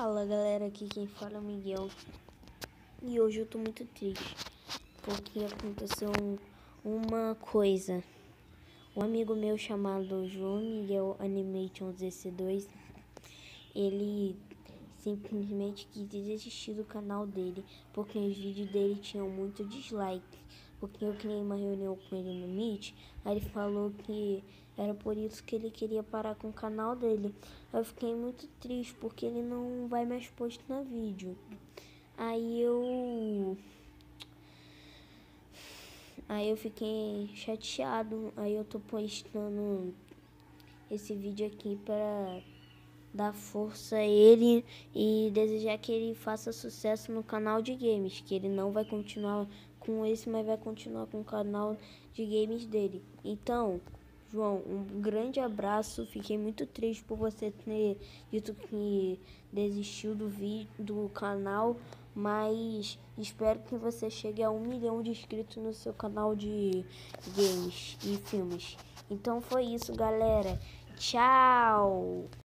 Fala galera, aqui quem fala é o Miguel. E hoje eu tô muito triste Porque aconteceu um, uma coisa. Um amigo meu chamado João Miguel Animation ZC2 Ele simplesmente quis desistir do canal dele Porque os vídeos dele tinham muito dislike Porque eu criei uma reunião com ele no Meet Aí ele falou que era por isso que ele queria parar com o canal dele. Eu fiquei muito triste porque ele não vai mais postar vídeo. Aí eu. Aí eu fiquei chateado. Aí eu tô postando esse vídeo aqui para dar força a ele e desejar que ele faça sucesso no canal de games, que ele não vai continuar com esse, mas vai continuar com o canal de games dele. Então, João, um grande abraço. Fiquei muito triste por você ter dito que desistiu do vídeo do canal, mas espero que você chegue a um milhão de inscritos no seu canal de games e filmes. Então foi isso, galera. Tchau!